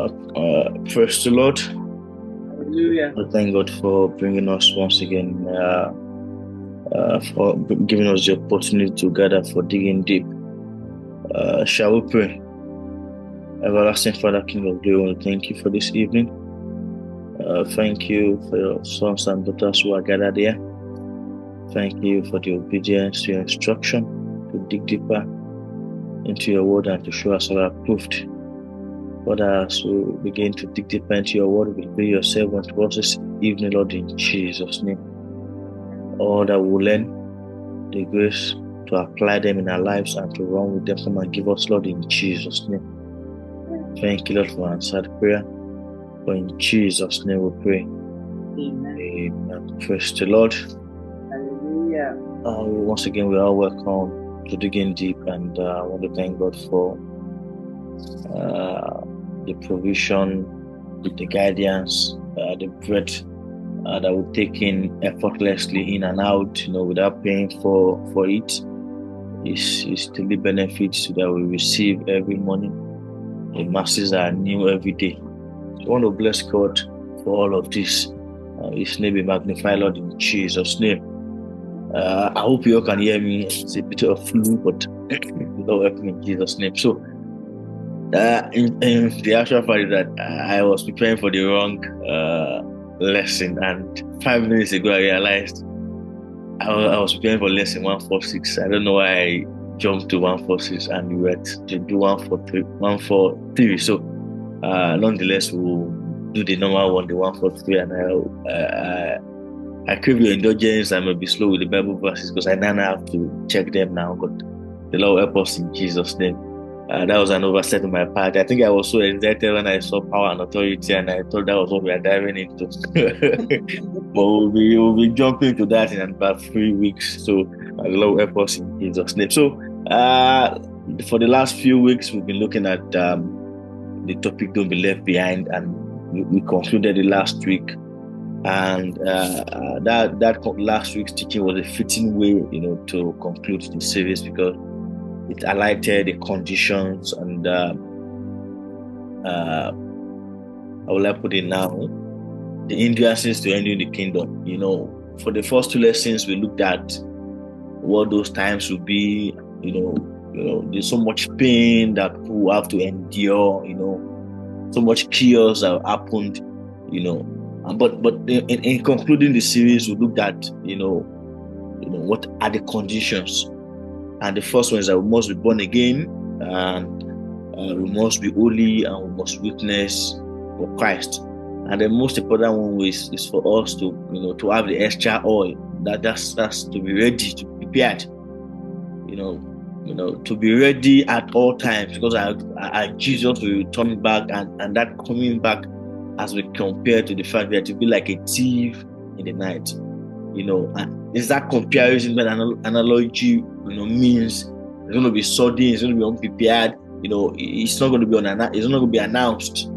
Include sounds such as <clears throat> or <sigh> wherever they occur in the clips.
Uh, uh, praise the Lord. Hallelujah. I thank God for bringing us once again, uh, uh, for giving us the opportunity to gather for digging deep. Uh, shall we pray? Everlasting Father, King of Glory, I want to thank you for this evening. Uh, thank you for your sons and daughters who are gathered here. Thank you for the obedience to your instruction to dig deeper into your word and to show us our approved. Father, as we begin to dig deeper into your word, we pray yourself unto us this evening, Lord, in Jesus' name. All that we learn, the grace to apply them in our lives and to run with them, come and give us, Lord, in Jesus' name. Thank you, Lord, for answered prayer. For in Jesus' name we pray. Amen. Amen. Praise the Lord. Hallelujah. Uh, once again, we are welcome to digging deep, and uh, I want to thank God for uh, the provision, the guidance, uh, the breath uh, that we take in effortlessly in and out, you know, without paying for for it. Is is daily benefits that we receive every morning. The masses are new every day. So I want to bless God for all of this. Uh, his name be magnified, Lord, in Jesus' name. Uh, I hope you all can hear me. It's a bit of flu, but <coughs> Lord help me in Jesus' name. So, uh, in, in the actual fact is that I was preparing for the wrong uh, lesson, and five minutes ago I realized I was, I was preparing for lesson 146. I don't know why I jumped to 146 and we were to do 143. 143. So, uh, nonetheless, we'll do the normal one, the 143, and I, uh, I crave your indulgence. I may be slow with the Bible verses because I now have to check them now. But the Lord help us in Jesus' name. Uh, that was an oversight on my part. I think I was so excited when I saw power and authority, and I thought that was what we are diving into. <laughs> but we'll be, we'll be jumping to that in about three weeks. So, uh, Lord help us in Jesus' name. So, uh, for the last few weeks, we've been looking at um, the topic "Don't Be Left Behind," and we, we concluded the last week and uh, uh, that that last week's teaching was a fitting way, you know, to conclude the series because it highlighted the conditions and uh, uh, how will I put it now? The hindrances to entering the kingdom. You know, for the first two lessons, we looked at what those times would be. You know, you know, there's so much pain that people have to endure. You know, so much chaos that happened. You know, but but in, in, concluding the series, we looked at you know, you know what are the conditions, and the first one is that we must be born again, and uh, we must be holy, and we must witness for Christ. And the most important one is, is for us to you know to have the extra oil that that's that's to be ready to be prepared, you know. You know, to be ready at all times because our Jesus will return back, and, and that coming back as we compare to the fact that to be like a thief in the night. You know, is that comparison that analogy, you know, means it's going to be sudden, it's going to be unprepared. You know, it's not going to be on it's not going to be announced.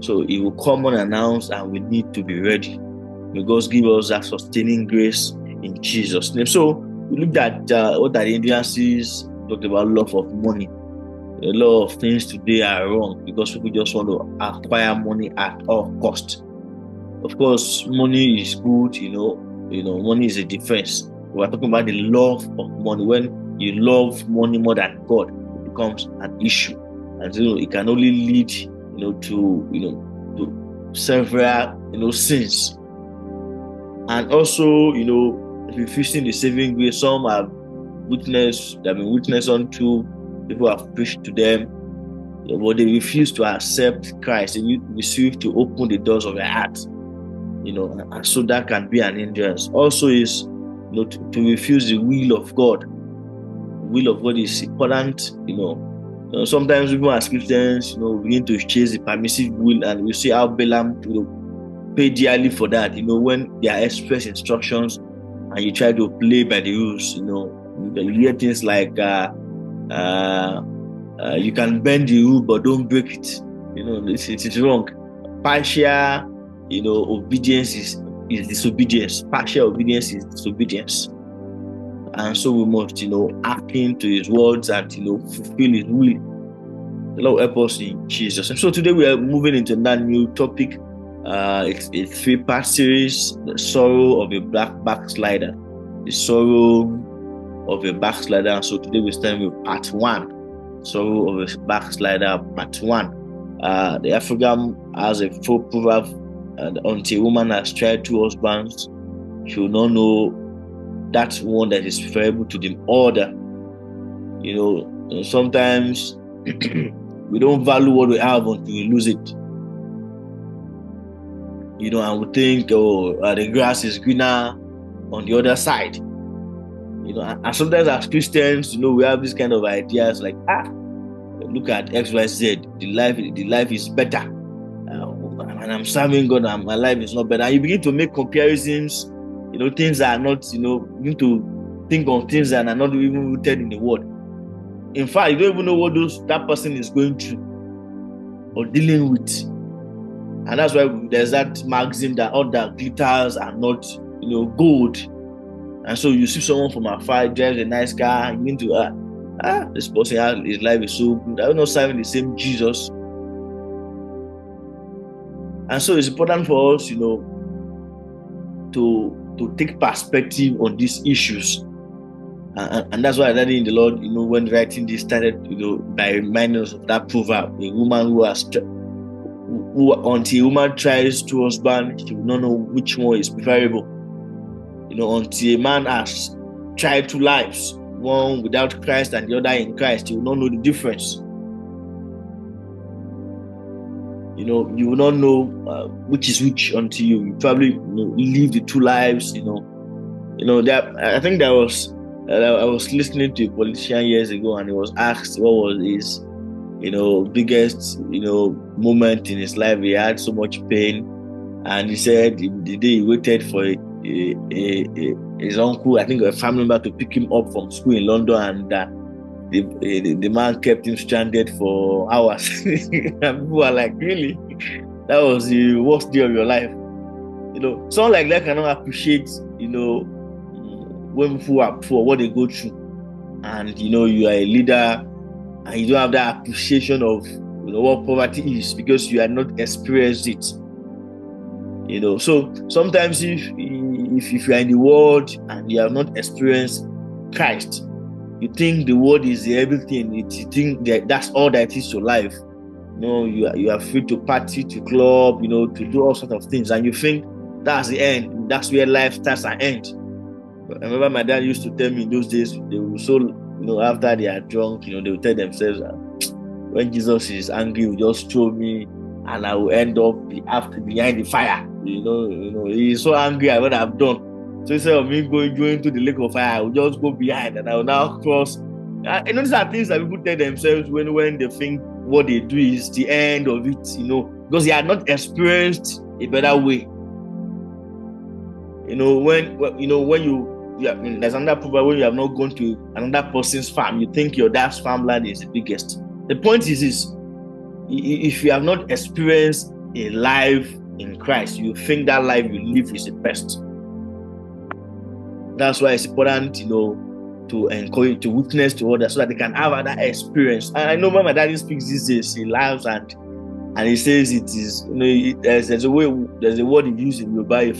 So it will come unannounced, and we need to be ready. May God give us that sustaining grace in Jesus' name. So we looked at uh, what are the hindrances, talked about love of money a lot of things today are wrong because people just want to acquire money at all cost. Of course, money is good, you know, you know, money is a defense. We're talking about the love of money. When you love money more than God, it becomes an issue. And you know, it can only lead, you know, to you know, to several, you know, sins. And also, you know, refusing the saving grace, some have witnessed, they've been witness unto People have preached to them, but they refuse to accept Christ. They refuse to open the doors of their heart. You know, so that can be an hindrance. Also, is you know to, to refuse the will of God. The will of God is important. You know, you know, sometimes people as Christians, you know, we begin to chase the permissive will, and we see how Balaam, you know, pay dearly for that. You know, when there are express instructions, and you try to play by the rules. You know, you hear things like. Uh, uh, uh, you can bend the rule but don't break it. You know, it's, it's wrong. Partial, you know, obedience is, is disobedience. Partial obedience is disobedience. And so we must, you know, act into his words and, you know, fulfill his will. The Lord help us in Jesus. And so today we are moving into that new topic. Uh, it's a three-part series: the sorrow of a black backslider, the sorrow of a backslider. And so today we stand with part one, sorrow of a backslider, part one. Uh, the African has a full proverb: and until a woman has tried two husbands, she will not know that one that is preferable to the other. You know, sometimes <clears throat> we don't value what we have until we lose it. You know, and we think, oh, uh, the grass is greener on the other side. You know, and, and sometimes as Christians, you know, we have this kind of ideas like, ah, look at X, Y, Z. The life, the life is better, and I'm serving God, and my life is not better. And you begin to make comparisons. You know, things that are not, you know, you need to think on things that are not even rooted in the word. In fact, you don't even know what those that person is going through or dealing with. And that's why there's that maxim that all that glitters are not, you know, gold. And so you see someone from afar drives a nice car, you need to uh, ah, this person his life is so good. I'm not serving the same Jesus. And so it's important for us, you know, to to take perspective on these issues and, and that's why I in the Lord, you know, when writing this started, you know, by reminding us of that proverb, a woman who has who until a woman tries two husbands, she will not know which one is preferable. You know, until a man has tried two lives, one without Christ and the other in Christ, he will not know the difference. You know, you will not know uh, which is which until you, you probably you know, live the two lives. You know, you know that I think there was I was listening to a politician years ago, and he was asked what was his, you know, biggest, you know, moment in his life. He had so much pain, and he said the day he waited for a, a, a, his uncle, I think a family member, to pick him up from school in London, and uh, the, eh, the, the man kept him stranded for hours. <laughs> and people were like, "Really? That was the worst day of your life." You know, someone like that cannot appreciate, you know, when people are poor, what they go through, and you know you are a leader, and you don't have that appreciation of you know what poverty is because you are not experienced it. You know, so sometimes if if, if you are in the world and you have not experienced Christ, you think the world is everything. You think that that's all that is your life. You know, you are, you are free to party, to club, you know, to do all sorts of things, and you think that's the end. That's where life starts and ends. I remember my dad used to tell me in those days they were so you know after they are drunk, you know, they will tell themselves when Jesus is angry, he will just throw me and I will end up after behind the fire. You know, you know, he's so angry at what I've done. So instead of me going going to the lake of fire, I will just go behind and I will now cross. Ah, I know these are things that people tell themselves when when they think what they do is the end of it, you know, because they had not experienced a better way. You know, when you know when you you have, there's another proverb when you have not gone to another person's farm, you think your dad's farmland is the biggest. The point is this if you have not experienced a life in Christ, you think that life you live is the best. That's why it's important, you know, to encourage, to witness to others so that they can have that experience. And I know my daddy speaks these days, he laughs and and he says it is, you know, there's, there's a way, there's a word he uses in Yoruba,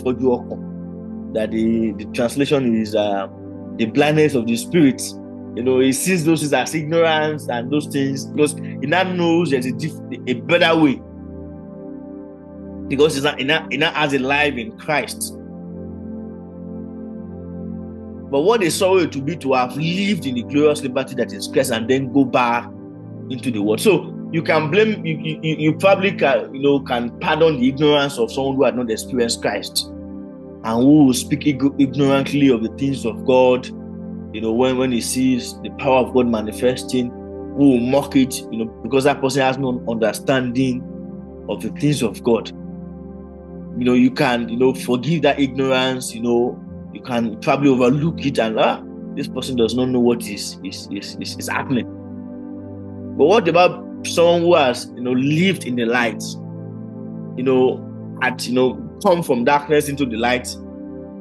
that the, the translation is uh, the blindness of the spirit. You know, he sees those things as ignorance and those things because he now knows there's a, diff- a better way. Because he, now, he now has a life in Christ. But what a sorrow to be to have lived in the glorious liberty that is Christ and then go back into the world. So you can blame you, you, you probably can you know can pardon the ignorance of someone who had not experienced Christ and who will speak ignorantly of the things of God, you know, when, when he sees the power of God manifesting, who will mock it, you know, because that person has no understanding of the things of God. You know, you can, you know, forgive that ignorance, you know, you can probably overlook it and ah, this person does not know what is is, is, is, is happening. But what about someone who has, you know, lived in the light, you know, at you know come from darkness into the light.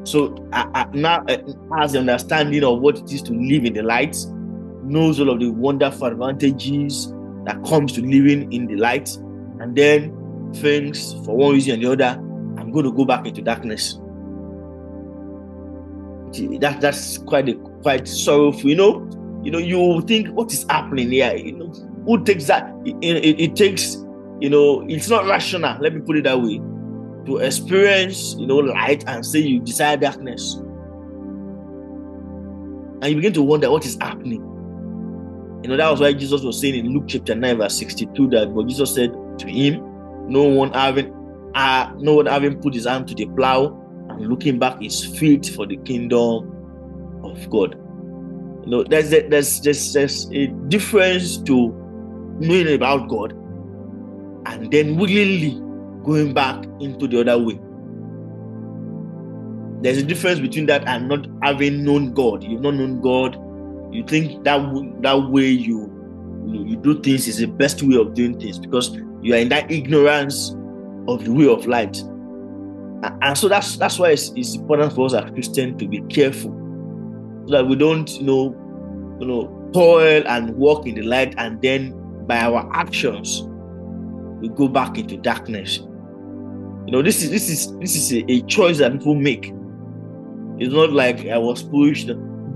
So uh, uh, now uh, has the understanding of what it is to live in the light, knows all of the wonderful advantages that comes to living in the light, and then things for one reason or the other, I'm going to go back into darkness. That that's quite a quite sorrowful, you know. You know, you think what is happening here. You know, who takes that? It, it, it takes, you know, it's not rational. Let me put it that way. To experience, you know, light and say you desire darkness, and you begin to wonder what is happening. You know, that was why Jesus was saying in Luke chapter 9, verse 62, that but Jesus said to him, No one having uh, no one having put his hand to the plow looking back is fit for the kingdom of God. You know, there's there's there's, there's a difference to knowing about God and then willingly going back into the other way. There's a difference between that and not having known God. You've not known God you think that that way you you, you do things is the best way of doing things because you are in that ignorance of the way of light and so that's that's why it's, it's important for us as christians to be careful. So that we don't you know you know toil and walk in the light and then by our actions we go back into darkness. You know this is this is this is a, a choice that people make. It's not like i was pushed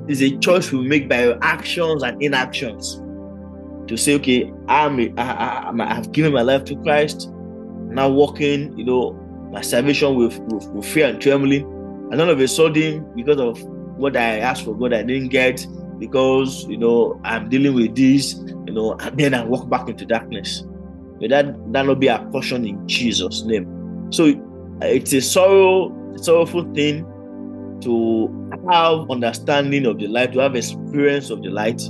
is a choice we make by our actions and inactions to say, okay, I'm a, I, I, I have given my life to Christ, now walking, you know, my salvation with, with, with fear and trembling. And all of a sudden, because of what I asked for God, I didn't get because you know I'm dealing with this, you know, and then I walk back into darkness. May that that not be a portion in Jesus' name. So it's a sorrow, sorrowful thing to have understanding of the light, to have experience of the light,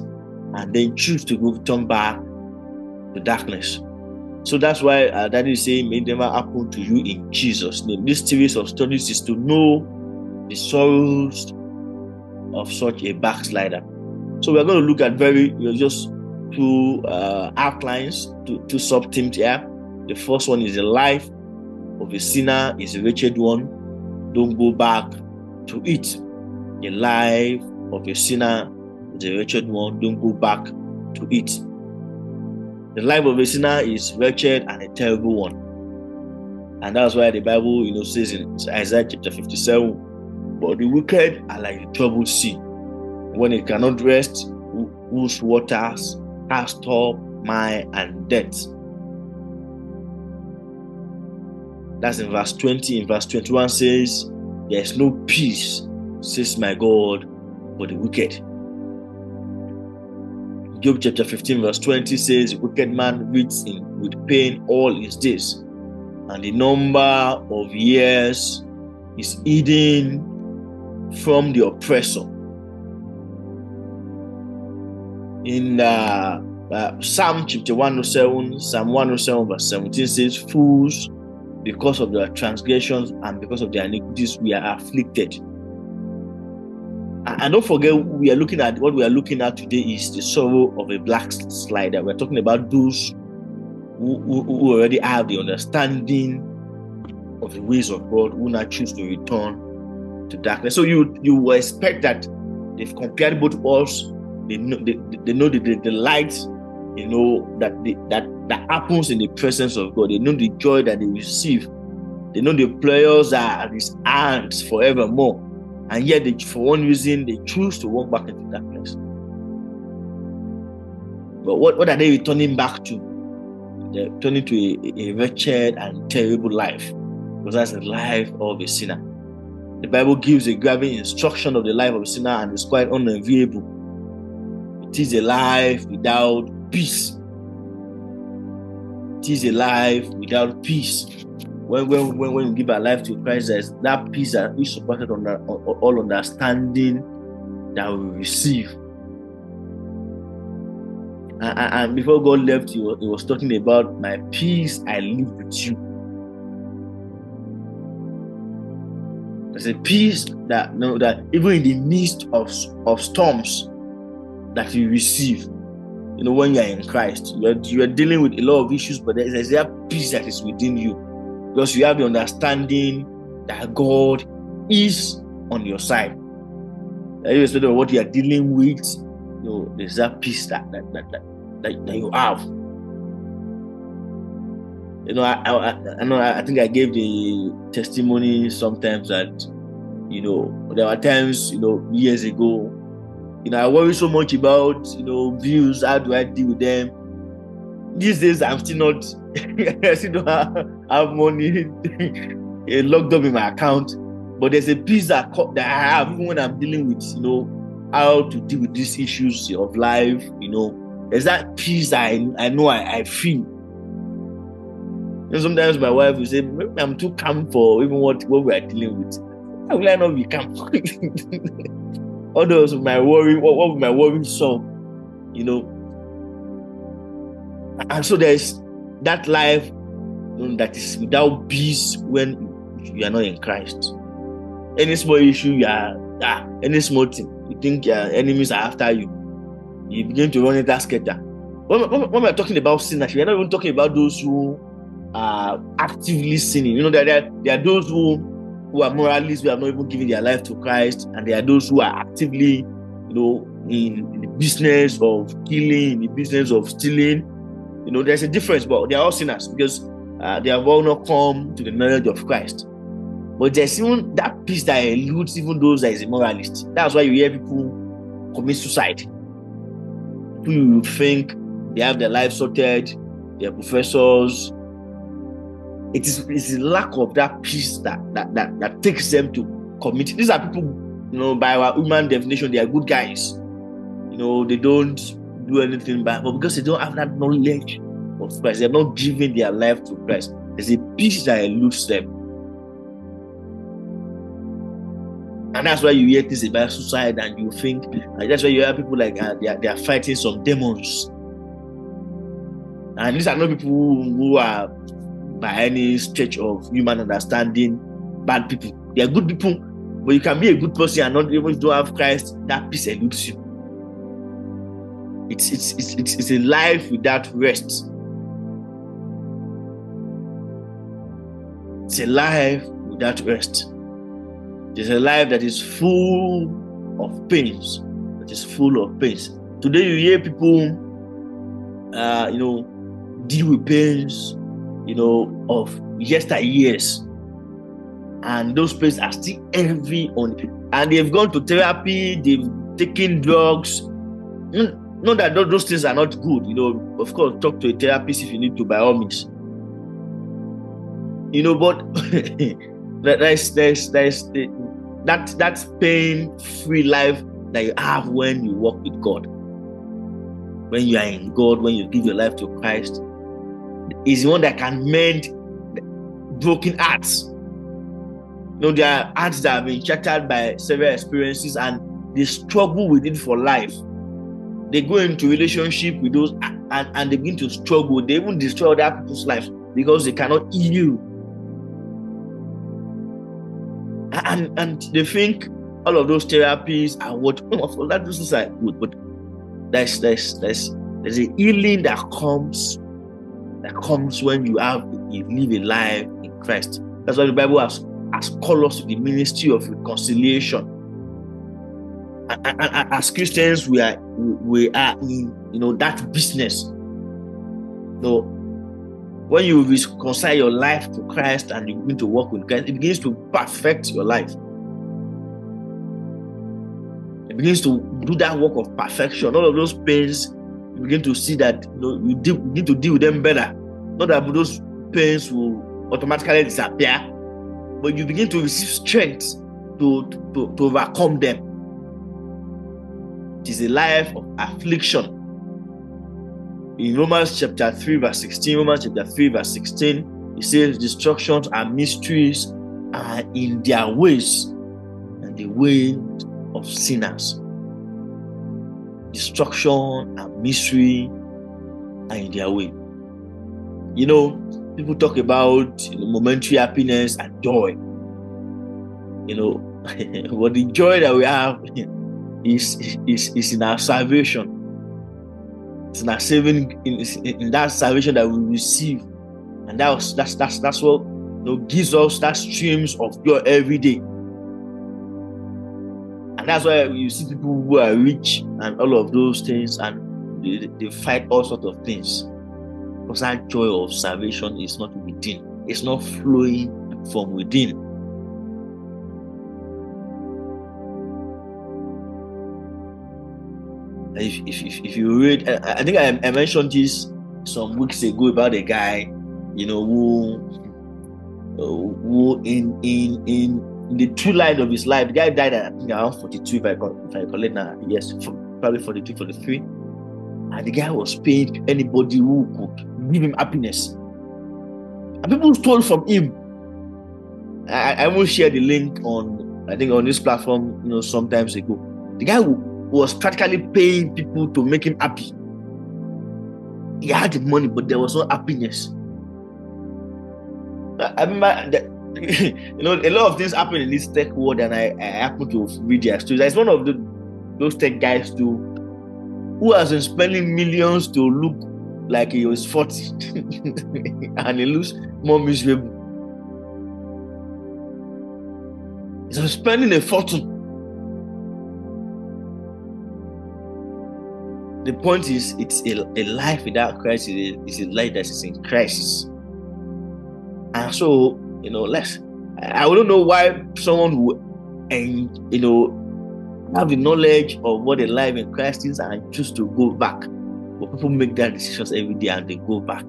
and then choose to go turn back to darkness. So that's why uh, is saying, may never happen to you in Jesus' name. This series of studies is to know the sorrows of such a backslider. So we're going to look at very you know, just two uh, outlines, two, two sub themes here. The first one is the life of a sinner is a wretched one. Don't go back to it. The life of a sinner is a wretched one. Don't go back to it. The life of a sinner is wretched and a terrible one. And that's why the Bible, you know, says in Isaiah chapter 57, but the wicked are like a troubled sea. When it cannot rest, whose waters cast up mire and death. That's in verse 20. In verse 21 says, there is no peace, says my God, for the wicked. Job chapter 15, verse 20 says, Wicked man reads in with pain all his days, and the number of years is hidden from the oppressor. In uh, uh, Psalm chapter 107, Psalm 107, verse 17 says, Fools because of their transgressions and because of their iniquities, we are afflicted. And don't forget, we are looking at what we are looking at today is the sorrow of a black slider. We're talking about those who, who, already have the understanding of the ways of God, who now choose to return to darkness. So you you will expect that they've compared both us. They know they, they know the, the, the light you know that the, that that happens in the presence of God. They know the joy that they receive. They know the players are His hands forevermore, and yet they, for one reason they choose to walk back into darkness. But what, what are they returning back to? They're turning to a, a wretched and terrible life, because that's the life of a sinner. The Bible gives a graphic instruction of the life of a sinner, and it's quite unenviable. It is a life without peace. It is a life without peace. When, when, when, when we give our life to Christ, there's that peace that is supported on all understanding that we receive. And, and before God left, he was, he was talking about my peace I live with you. There's a peace that you know, that even in the midst of, of storms that you receive, you know, when you are in Christ, you are, you are dealing with a lot of issues, but there's, there's that peace that is within you because you have the understanding that God is on your side. Irrespective of what you are dealing with, you know, there's that peace that that, that, that, that, you have. you know, I, I, I know, I think I gave the testimony sometimes that, you know, there were times, you know, years ago, you know, I worry so much about, you know, views. How do I deal with them? These days, I'm still not, <laughs> I still don't have, have money <laughs> locked up in my account. But there's a peace that, that I have when I'm dealing with, you know, how to deal with these issues of life, you know, there's that peace I, I know I, I feel and sometimes my wife will say, Maybe I'm too calm for even what, what we are dealing with. How will I not be calm? <laughs> All those my worry, what, what my worry solve? You know. And so there's that life know, that is without peace when you are not in Christ. Any small issue, you are ah, any small thing, you think your enemies are after you. You begin to run into skater. When, when, when we're talking about sinners, we're not even talking about those who are actively sinning. You know, there, there, there are those who, who are moralists who have not even given their life to Christ, and there are those who are actively, you know, in, in the business of killing, in the business of stealing. You know, there's a difference, but they are all sinners because uh, they have all not come to the knowledge of Christ. But there's even that peace that eludes even those that is a moralist. That's why you hear people commit suicide. People you think they have their life sorted, they're professors, it is it's lack of that peace that that that, that takes them to commit. These are people, you know, by our human definition, they are good guys. You know, they don't do anything bad, but because they don't have that knowledge of Christ, they're not giving their life to Christ. There's a peace that eludes them. And that's why you hear things about suicide and you think, and that's why you hear people like uh, they, are, they are fighting some demons. And these are not people who are by any stretch of human understanding bad people. They are good people, but you can be a good person and not even don't have Christ. That peace eludes you. It's it's it's it's, a life without rest. It's a life without rest. It's a life that is full of pains. That is full of pains. Today you hear people, uh, you know, deal with pains, you know, of yesteryears. And those pains are still heavy on it. And they've gone to therapy, they've taken drugs. Not that those things are not good, you know. Of course, talk to a therapist if you need to, by all means. You know, but <laughs> there's there's there's that that's pain-free life that you have when you walk with God. When you are in God, when you give your life to Christ, is the one that can mend broken hearts. You know, there are hearts that have been shattered by several experiences and they struggle with it for life. They go into relationship with those and, and they begin to struggle. They even destroy other people's lives because they cannot heal. And and they think all of those therapies are what <laughs> of that is good, but there's there's there's there's a healing that comes that comes when you have you live a life in Christ. That's why the Bible has, has called us to the ministry of reconciliation. As Christians, we are we are in you know that business. So when you reconcile your life to Christ and you begin to work with Christ, it begins to perfect your life. It begins to do that work of perfection. All of those pains you begin to see that you, know, you, you need to deal with them better. Not that those pains will automatically disappear, but you begin to receive strength to, to, to overcome them. It is a life of affliction. In Romans chapter 3, verse 16, Romans chapter 3, verse 16, it says, Destructions and mysteries are in their ways, and the way of sinners destruction and mystery are in their way. You know, people talk about you know, momentary happiness and joy. You know, <laughs> but the joy that we have <laughs> is, is, is in our salvation. It's in our saving, in, in that salvation that we receive. And that's that's that's that's what you know, gives us that streams of joy every day. And that's why you see people who are rich and all of those things, and they, they fight all sorts of things. Because that joy of salvation is not within, it's not flowing from within. If, if, if, if you read, I, think I, I mentioned this some weeks ago about a guy, you know, who uh, who in in in the true light of his life, the guy died at I think around 42, if I if I call it now, yes, probably 42, 43. And the guy was paying anybody who could give him happiness. And people stole from him. I, I will share the link on I think on this platform, you know, sometimes ago. The guy was practically paying people to make him happy. He had the money, but there was no happiness. I remember that <laughs> you know a lot of things happen in this tech world, and I, I happen to read their stories. It's one of the those tech guys too, who has been spending millions to look like he was 40 <laughs> and he looks more miserable. He's spending a fortune. The point is, it's a, a life without Christ is a, is a life that is in crisis. And so, you know, let's I don't know why someone who and you know have the knowledge of what a life in Christ is and choose to go back. But people make that decisions every day and they go back.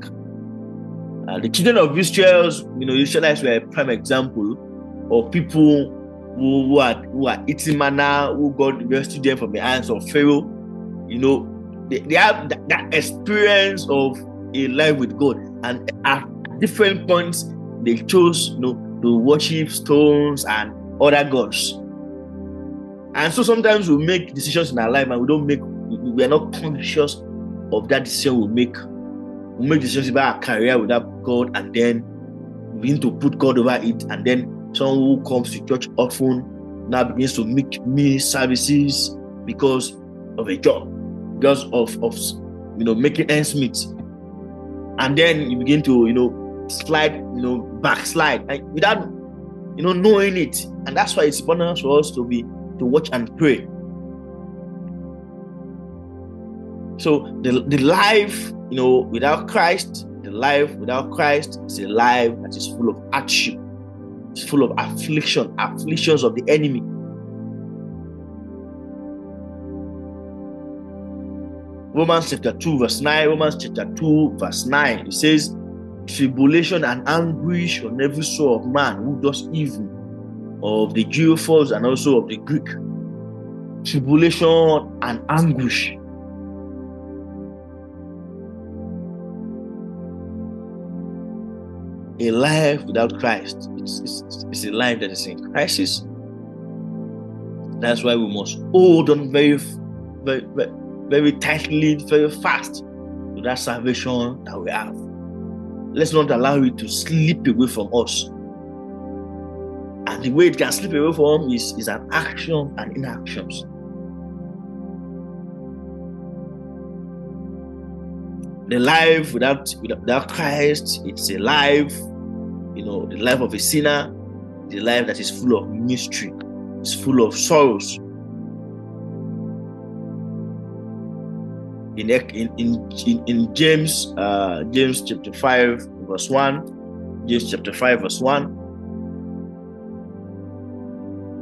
Uh, the children of Israel, you know, Israelites were a prime example of people who, who are who are eating manna, who God rescued them from the hands of Pharaoh. You know, they, they have that, that experience of a life with God, and at different points they chose you know to worship stones and other gods. And so sometimes we make decisions in our life and we don't make we are not conscious of that decision we make. We make decisions about our career without god and then need to put god over it and then someone who comes to church often now begins to make me services because of a job because of, of you know making ends meet and then you begin to you know slide, you know, backslide and without you know knowing it. And that's why it's important for us to be to watch and pray. So the, the life, you know, without Christ, the life without Christ is a life that is full of hardship. It's full of affliction, afflictions of the enemy. Romans chapter 2, verse 9. Romans chapter 2, verse 9. It says, tribulation and anguish on every soul of man who does evil, of the Jew first and also of the Greek. Tribulation and anguish. A life without Christ it's, it's, it's a life that is in crisis. That's why we must hold on very, very, very, very tightly, very fast to that salvation that we have. Let's not allow it to slip away from us. And the way it can slip away from is, is an action and inactions. The life without, without Christ, it's a life, you know, the life of a sinner, the life that is full of mystery, it's full of sorrows, in in in, in James uh, James chapter five verse one, James chapter five verse one.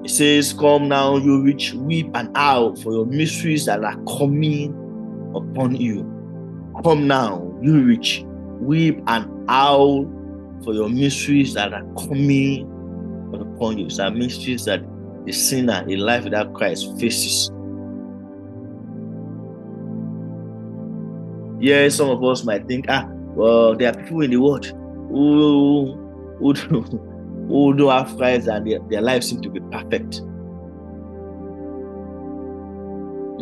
It says, "Come now, you which weep and howl for your mysteries that are coming upon you. Come now, you which weep and howl for your mysteries that are coming upon you. It's So, mysteries that the sinner, a life without Christ, faces." Yeah, some of us might think, ah, well, there are people in the world who who, who don't have Christ and their, their lives seem to be perfect.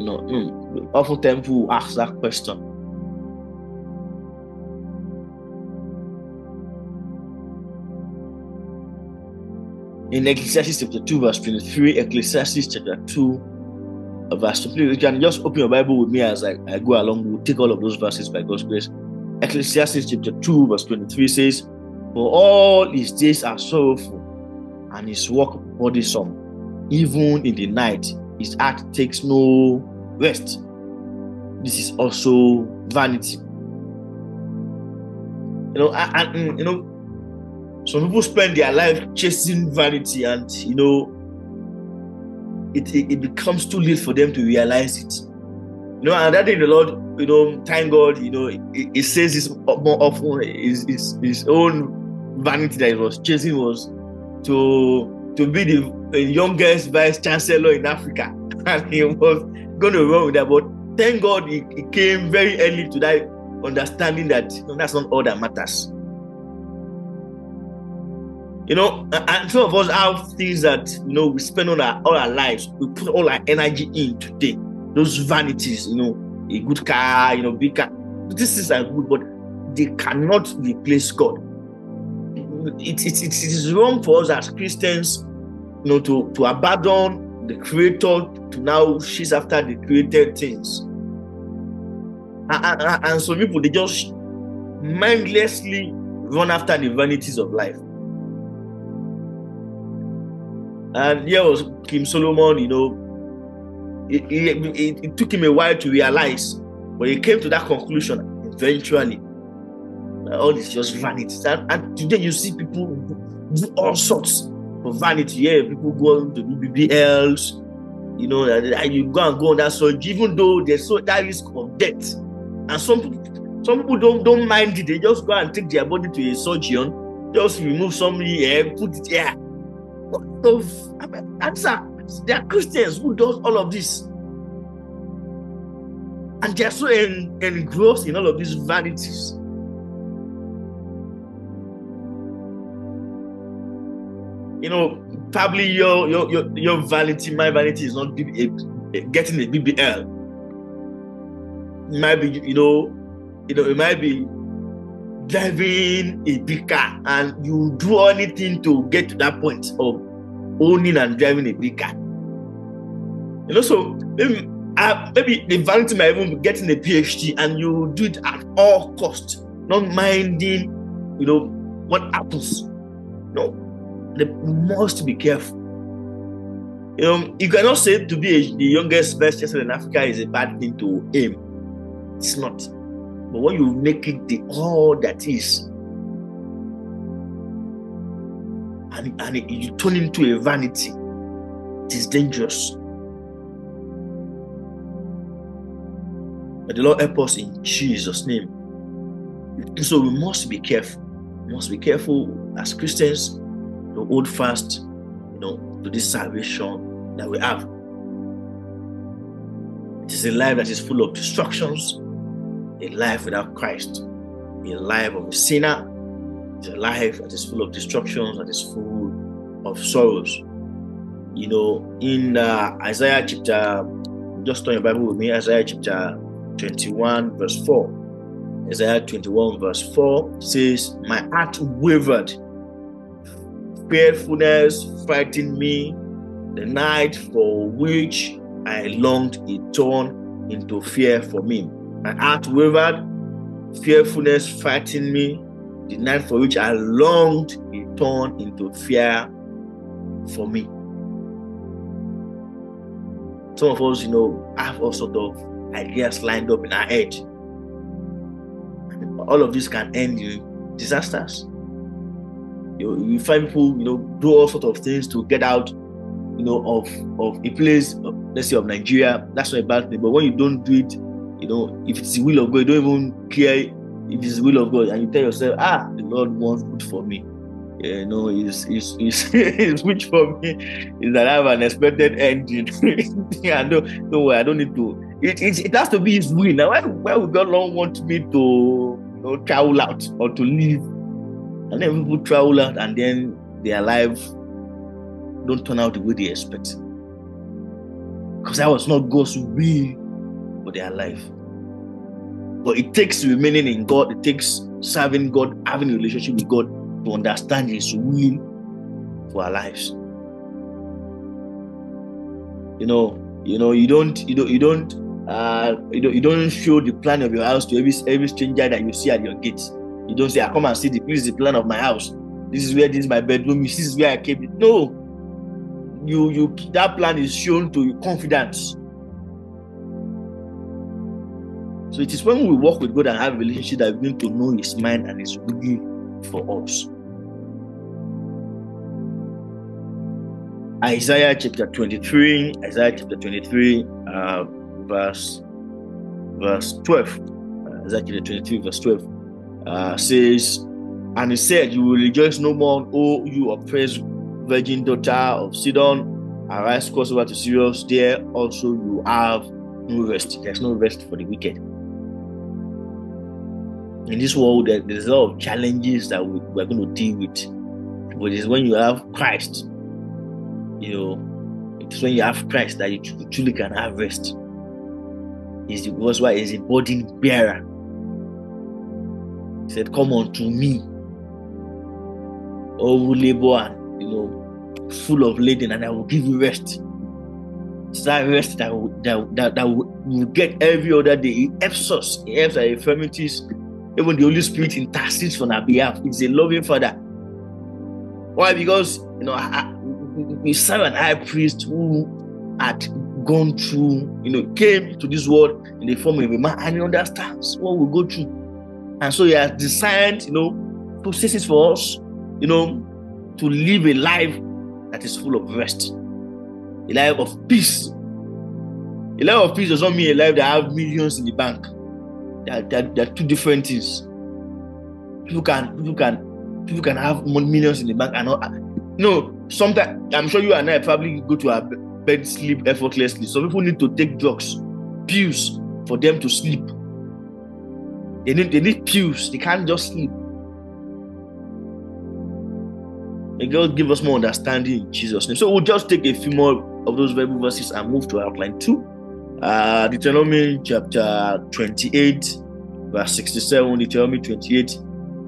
No, mm, often people ask that question. In Ecclesiastes chapter 2, verse 23, Ecclesiastes chapter 2, verse. So please, you can just open your Bible with me as I, I go along. We'll take all of those verses by God's grace. Ecclesiastes chapter 2, verse 23 says, For all his days are sorrowful, and his work burdensome. Even in the night, his heart takes no rest. This is also vanity. You know, and you know, some people spend their life chasing vanity, and you know, it, it, it becomes too late for them to realize it. You know, and that day the Lord, you know, thank God, you know, it, says this more often. His, his, his own vanity that he was chasing was to to be the, the youngest vice chancellor in Africa, <laughs> and he was to run with that. But thank God, he, he came very early to that understanding that you know, that's not all that matters. You know, and some of us have things that you know we spend all our all our lives, we put all our energy in today. Those vanities, you know, a good car, you know, big car. This is a good, but they cannot replace God. It, it, it, it is wrong for us as Christians, you know, to, to abandon the creator to now chase after the created things. And, and, and some people they just mindlessly run after the vanities of life. And here was King Solomon, you know, it, it, it, took him a while to realize, but he came to that conclusion eventually. All this just vanity. And, and today you see people do all sorts of vanity. Yeah, people go to BBLs, you know, and you go and go on that surgery, even though there's so that risk of death. And some people, some people don't don't mind it. They just go and take their body to a surgeon, just remove some hair, eh, put it here of answer. There are Christians who does all of this. And they are so en- engrossed in all of these vanities. You know, probably your your your, your vanity, my vanity is not eh, eh, getting a BBL. It might be, you know, you know, it might be driving a big car and you do anything to get to that point of owning and driving a big car. You know, so maybe uh, maybe the vanity might even be getting a PhD and you do it at all cost, not minding, you know, what happens. No, they must be careful. You know, you cannot say to be a, the youngest best chancellor in Africa is a bad thing to aim. It's not. But when you make it the all that is, and, and you turn into a vanity, it is dangerous. But the Lord help us in Jesus' name. So we must be careful. We must be careful as Christians to hold fast, you know, to this salvation that we have. It is a life that is full of distractions, a life without Christ, a life of a sinner, a life that is full of destructions, that is full of sorrows. You know, in uh, Isaiah chapter, just turn your Bible with me, Isaiah chapter 21, verse 4. Isaiah 21, verse 4 says, My heart wavered, fearfulness frightened me, the night for which I longed, it turned into fear for me. My heart wavered, fearfulness frightened me. The night for which I longed, it turned into fear for me. Some of us, you know, have all sort of ideas lined up in our head. All of this can end in disasters. You, you find people, you know, do all sort of things to get out, you know, of of a place, let's say of Nigeria. That's not a bad thing. But when you don't do it, you know, if it's the will of God, you don't even care if it's the will of God, and you tell yourself, ah, the Lord wants good for me. No, it's it's it's, <laughs> it's which for me is that I have an expected ending. <laughs> yeah, no, no way, I don't need to. It, it, it has to be His will. Now, why, why would God not want me to you know travel out or to leave? And then people travel out, and then their life don't turn out the way they expect. Because that was not God's will for their life. But it takes remaining in God, it takes serving God, having a relationship with God to understand His will for our lives. You know, you know, you don't, you don't, you don't, uh, you don't, you don't show the plan of your house to every every stranger that you see at your gate. You don't say, "I come and see the this is the plan of my house. This is where this is my bedroom. This is where I came." No, you you that plan is shown to your confidence So it is when we walk with God and have a relationship that we begin to know His mind and His will for us. Isaiah chapter 23, Isaiah chapter 23, uh, verse verse 12. Uh, Isaiah chapter 23, verse 12 uh, says, And he said, You will rejoice no more, O you oppressed virgin daughter of Sidon. Arise, cross over to Sirius. There also you have no rest. There's no rest for the wicked. In this world, there's a lot of challenges that we, we're going to deal with. But it's when you have Christ, you know, it's when you have Christ that you truly can have rest. Is the because why is a burden bearer. He said, Come unto me, all who labor you know, full of laden, and I will give you rest. It's that rest that that, that, that will get every other day. It helps us, it helps our infirmities. Even the Holy Spirit intercedes on our behalf. It's a loving Father. Why? Because you know, I, we serve an high priest who had gone through, you know, came to this world in the form of a man and he understands what we go through. And so he has designed, you know, processes for us, you know, to live a life that is full of rest, a life of peace. A life of peace does not mean a life that have millions in the bank. There, there, there are two different things. People can, people can, people can have millions in the bank and not. No, sometimes I'm sure you and I probably go to our bed sleep effortlessly. Some people need to take drugs, pills for them to sleep. They need they need pills. They can't just sleep. May God give us more understanding in Jesus' name. So we'll just take a few more of those Bible verses and move to outline two. Uh, Deuteronomy chapter 28, verse 67. Deuteronomy 28,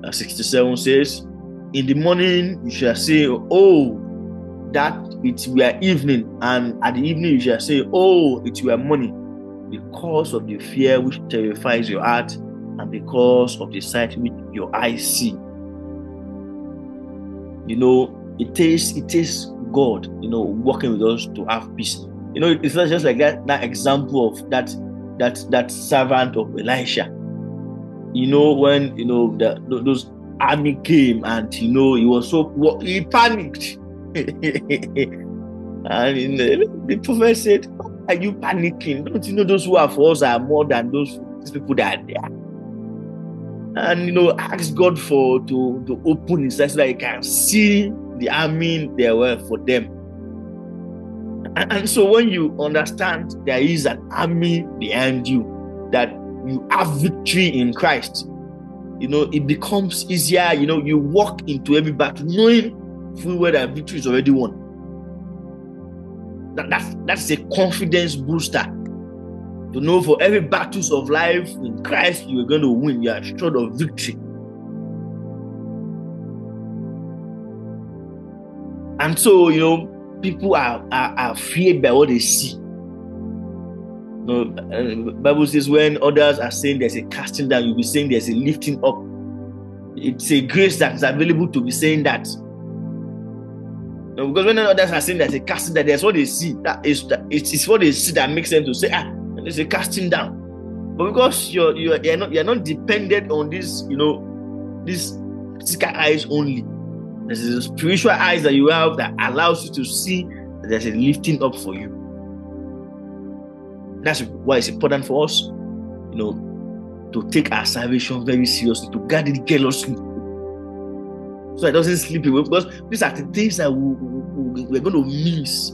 uh, 67 says, In the morning you shall say, Oh, that it were evening, and at the evening you shall say, Oh, it were morning, because of the fear which terrifies your heart, and because of the sight which your eyes see. You know, it takes it takes God, you know, working with us to have peace. You know, it's not just like that that example of that that that servant of Elisha. You know, when you know the, those army came and you know he was so he panicked. <laughs> and the, the prophet said, Are you panicking? Don't you know those who are for us are more than those people that are there? And you know, ask God for to, to open his eyes so that he can see the army there were for them. And, so when you understand there is an army behind you, that you have victory in Christ, you know, it becomes easier. You know, you walk into every battle knowing full well that victory is already won. That, that's that's a confidence booster. To know for every battles of life in Christ you are going to win. You are assured of victory. And so, you know, people are, are, are feared by what they see. You know, Bible says when others are saying there's a casting down, you'll be saying there's a lifting up. It's a grace that is available to be saying that. You because when others are saying there's a casting down, there's what they see. That is that it's what they see that makes them to say, ah, there's a casting down. But because you're you're, you're not you're not dependent on this, you know, these physical eyes only. There's a spiritual eyes that you have that allows you to see that there's a lifting up for you. That's why it's important for us, you know, to take our salvation very seriously, to guard it jealously. So it doesn't slip away because these are the things that we, we, we're going to miss.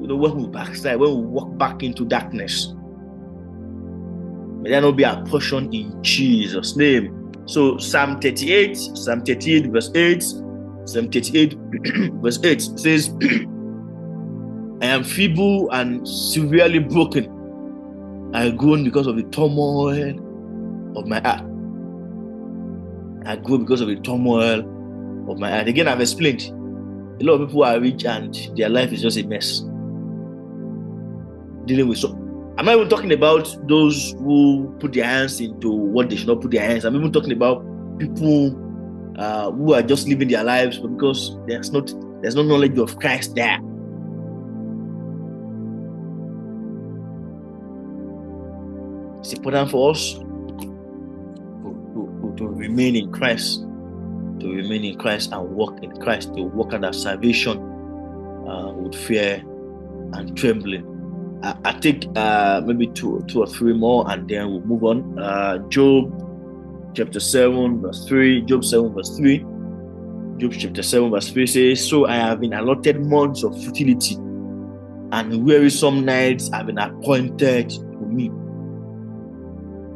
You know, when we backslide, when we walk back into darkness. May that not be our portion in Jesus' name. So Psalm 38, Psalm 38, verse 8, Psalm 38, <clears throat> verse 8 says, <clears throat> I am feeble and severely broken. I groan because of the turmoil of my heart. I groan because of the turmoil of my heart. Again, I've explained. A lot of people are rich and their life is just a mess. Dealing with so I'm not even talking about those who put their hands into what they should not put their hands. I'm even talking about people uh, who are just living their lives because there's not there's no knowledge of Christ there. it's important for us to, to, to remain in Christ, to remain in Christ and walk in Christ, to walk under salvation uh, with fear and trembling. I, I take uh, maybe two, two or three more, and then we'll move on. Uh, Job chapter seven, verse three. Job seven, verse three. Job chapter 7, verse 3 says, So I have been allotted months of futility, and wearisome nights have been appointed to me.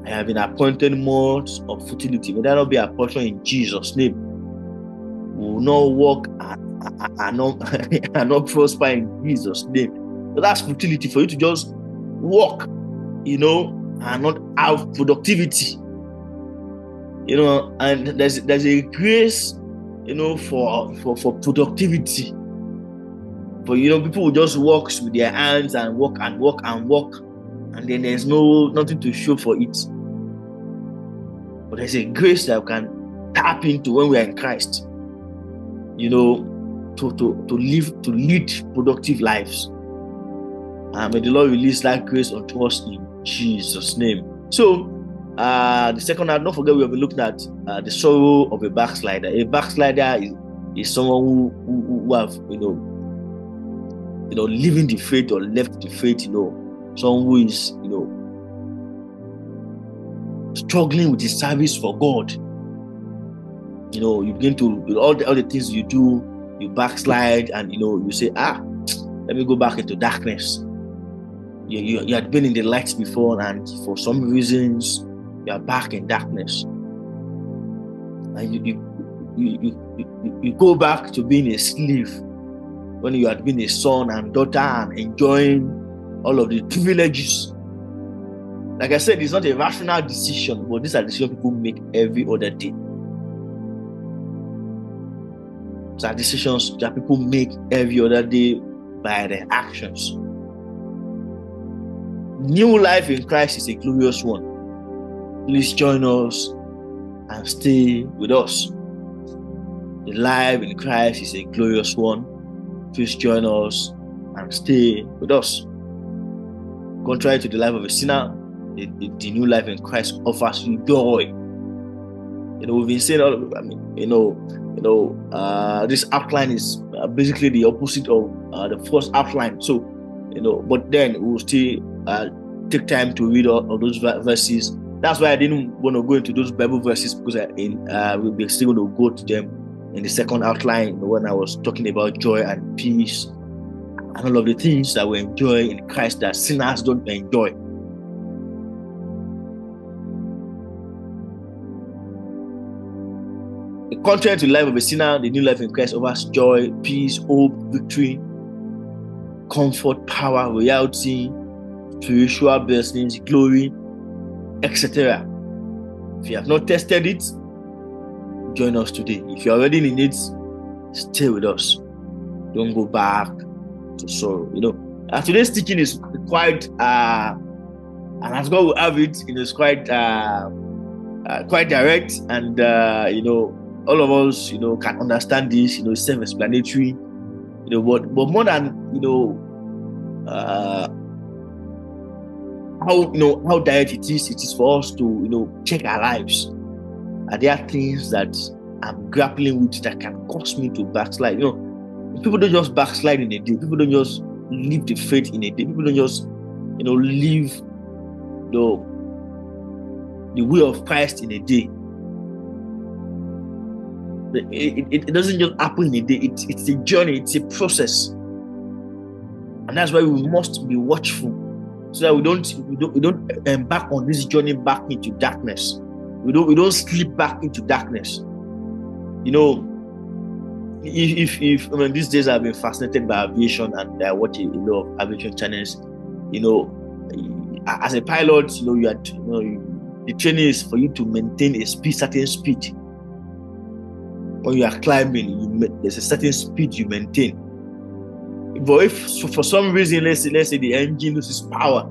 I have been appointed months of futility. May that not be a portion in Jesus' name. We will not walk and, not, <laughs> and not prosper in Jesus' name. So that's futility for you to just walk, you know, and not have productivity. You know, and there's there's a grace you know, for for for productivity. But you know, people will just work with their hands and work and work and work, and then there's no nothing to show for it. But there's a grace that we can tap into when we are in Christ. You know, to to to live to lead productive lives. And may the Lord release that grace unto us in Jesus' name. So uh, the second one, don't forget we have looking at uh, the sorrow of a backslider. A backslider is, is someone who, who, who have you know you know leaving the faith or left the faith, you know, someone who is you know struggling with the service for God. You know, you begin to all the the things you do, you backslide, and you know, you say, ah, let me go back into darkness. You, you, you had been in the light before, and for some reasons, you are back in darkness. And you, you, you, you, you go back to being a slave when you had been a son and daughter and enjoying all of the privileges. Like I said, it's not a rational decision, but these are decisions people make every other day. These are decisions that people make every other day by their actions. New life in Christ is a glorious one please join us and stay with us. The life in Christ is a glorious one. Please join us and stay with us. Contrary to the life of a sinner, the, the, the new life in Christ offers you joy. You know, we've been saying all of, I mean, you know, you know, uh, this outline is uh, basically the opposite of uh, the first outline. So, you know, but then we'll still uh, take time to read all, all those verses that's why I didn't want to go into those Bible verses because I, in uh, we'll be still going to go to them in the second outline when I was talking about joy and peace and all of the things that we enjoy in Christ that sinners don't enjoy. Contrary to the life of a sinner, the new life in Christ offers joy, peace, hope, victory, comfort, power, reality, spiritual blessings, glory, etc. If you have not tested it, join us today. If you're already in it, stay with us. Don't go back to sorrow. You know, uh, today's teaching is quite, uh, and as God will have it, it is quite, uh, uh, quite direct, and uh, you know, all of us, you know, can understand this. You know, self-explanatory. You know, but but more than you know, uh, how you know how direct it is it is for us to you know check our lives. Are there things that i'm grappling with that can cause me to backslide? You know people don't just backslide in a day. People don't just leave the faith in a day. People don't just you know leave the the way of christ in a day. It, it, it doesn't just happen in a day. It, it's a journey. It's a process. And that's why we must be watchful so that we don't we don't we don't embark on this journey back into darkness. We don't we don't slip back into darkness. You know, if if I mean these days I've been fascinated by aviation and uh, I watch a, a lot of aviation channels. You know, as a pilot, you know you are you know the training is for you to maintain a speed, certain speed. When you are climbing, you, there's a certain speed you maintain but if for some reason, let's say, let's say the engine loses power,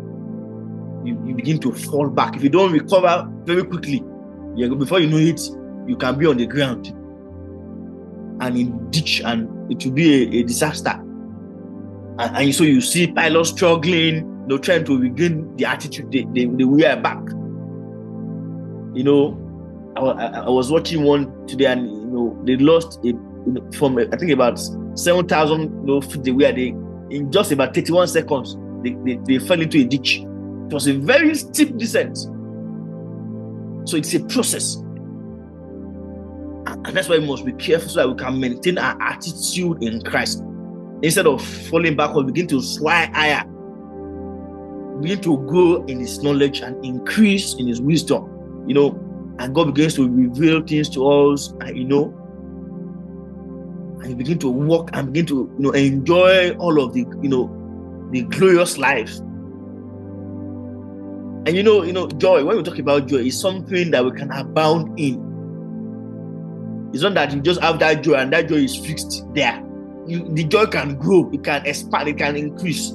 you, you begin to fall back. If you don't recover very quickly, you, before you know it, you can be on the ground and in ditch, and it will be a, a disaster. And, and so you see pilots struggling, know, trying to regain the attitude they, they, they back. You know, I, I, I was watching one today, and you know, they lost a, you from I think about seven thousand know, feet away. They in just about thirty-one seconds, they, they, they fell into a ditch. It was a very steep descent. So it's a process. And that's why we must be careful so that we can maintain our attitude in Christ. Instead of falling back backward, begin to soar higher. Begin to grow in his knowledge and increase in his wisdom. You know, and God begins to reveal things to us, you know, and you begin to walk and begin to you know enjoy all of the you know the glorious lives. And you know, you know, joy. When we talk about joy, is something that we can abound in. It's not that you just have that joy and that joy is fixed there. You, the joy can grow, it can expand, it can increase.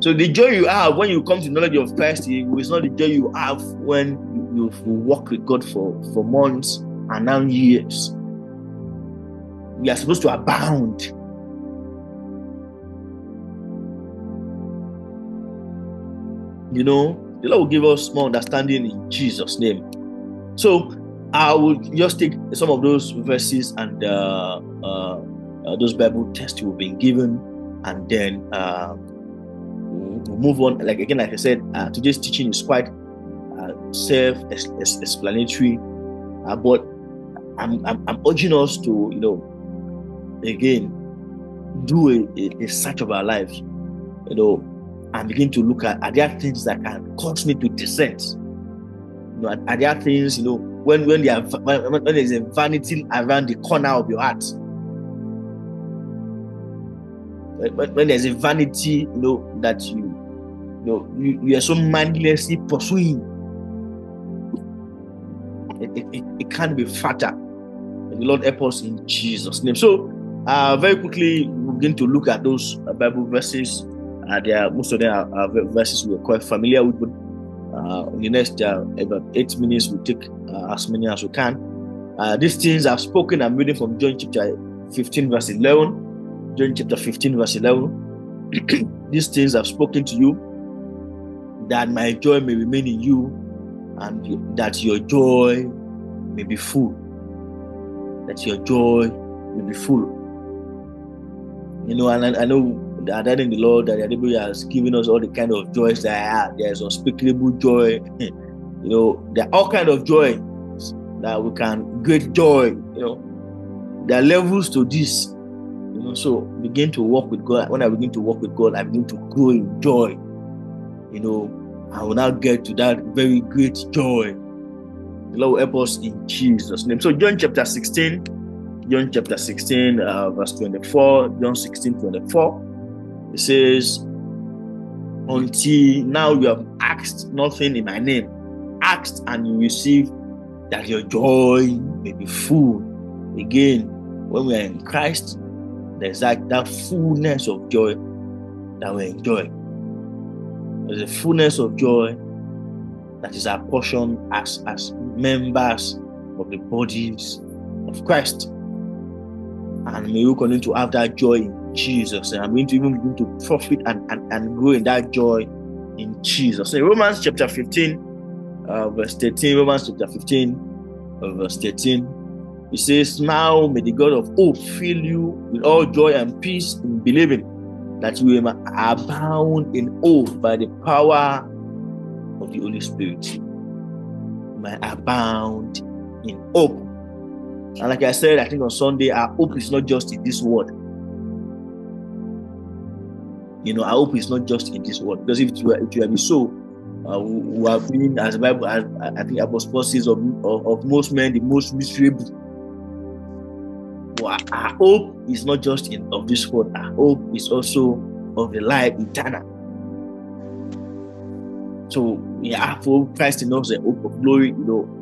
So the joy you have when you come to knowledge of Christ is not the joy you have when you, you walk with God for, for months and now years. We are supposed to abound. You know, the Lord will give us more understanding in Jesus' name. So I will just take some of those verses and uh, uh, uh, those Bible texts we've been given, and then uh, we'll move on. Like again, like I said, uh, today's teaching is quite uh, self-explanatory, but I'm, I'm, I'm urging us to, you know, again, do a, a, a search of our lives, you know, and begin to look at are there things that can cause me to dissent? You know, are, are there things, you know, when when, there when, when there's a vanity around the corner of your heart? When, when there's a vanity, you know, that you, you know, you, you are so mindlessly pursuing, it, it, it, it can't be fatter. The Lord help us in Jesus' name. So, uh, very quickly, we're going to look at those uh, Bible verses uh, they are, most of them are, are, verses we're quite familiar with. But uh, in the next uh, about eight minutes, we'll take uh, as many as we can. Uh, these things I've spoken, I'm reading from John chapter 15, verse 11. John chapter 15, verse 11. <clears throat> these things I've spoken to you, that my joy may remain in you, and that your joy may be full. That your joy may be full. You know, and I, I know that in the Lord that the has given us all the kind of joys that I have. There's unspeakable joy. <laughs> you know, there are all kind of joy that we can great joy. You know, there are levels to this. You know, so begin to walk with God. When I begin to walk with God, I begin to grow in joy. You know, I will now get to that very great joy. The Lord help us in Jesus' name. So John chapter 16, John chapter 16, uh, verse 24, John 16, 24. It says, Until now you have asked nothing in my name. Asked and you receive that your joy may be full. Again, when we are in Christ, there's that, that fullness of joy that we enjoy. There's a fullness of joy that is our portion as, as members of the bodies of Christ. And may we continue to have that joy in Jesus. And I'm going to even begin to profit and, and, and grow in that joy in Jesus. In Romans chapter 15, uh, verse 13, Romans chapter 15, uh, verse 13, it says, Now may the God of hope fill you with all joy and peace in believing that you may abound in hope by the power of the Holy Spirit. You may abound in hope. And like I said, I think on Sunday, I hope it's not just in this world. You know, I hope it's not just in this world. Because if it were, it were be so, uh, we have been, as Bible, as I think Apostle Paul says, of, of, of most men, the most miserable. But our hope it's not just in of this world. I hope it's also of the life eternal. So yeah, hope Christ us, the hope of glory. You know,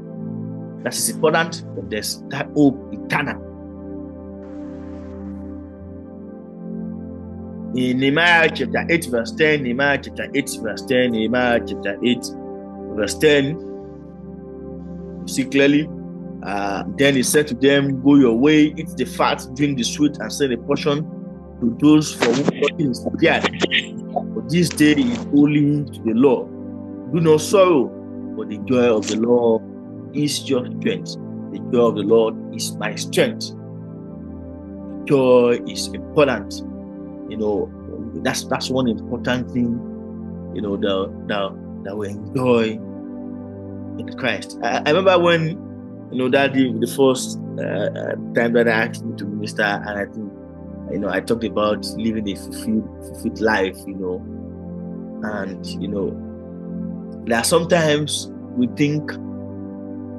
that is important. But there's that hope eternal. in Nehemiah chapter 8, verse 10, Nehemiah chapter 8, verse 10, Nehemiah chapter 8, verse 10, you see clearly. Uh, then he said to them, Go your way, eat the fat, drink the sweet, and send a portion to those for whom nothing is prepared. For this day is holy to the Lord. Do not sorrow, for the joy of the Lord is your strength. The joy of the Lord is my strength. Joy is important. You know, that's that's one important thing, you know, the the that we enjoy in Christ. I, I remember when you know that the, the first uh, uh, time that I asked me to minister, and I think you know I talked about living a fulfilled, fulfilled life, you know, and you know there are sometimes we think